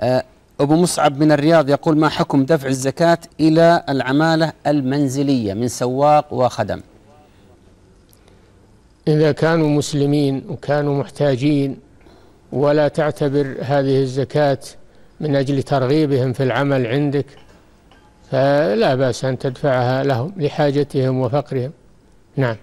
آه، أبو مصعب من الرياض يقول ما حكم دفع الزكاة إلى العمالة المنزلية من سواق وخدم؟ إذا كانوا مسلمين وكانوا محتاجين ولا تعتبر هذه الزكاة من أجل ترغيبهم في العمل عندك فلا بأس أن تدفعها لهم لحاجتهم وفقرهم. نعم.